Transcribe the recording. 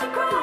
you cry.